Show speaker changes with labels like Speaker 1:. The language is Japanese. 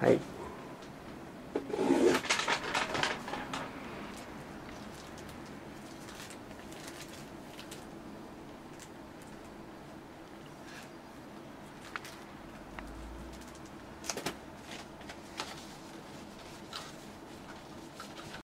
Speaker 1: はい。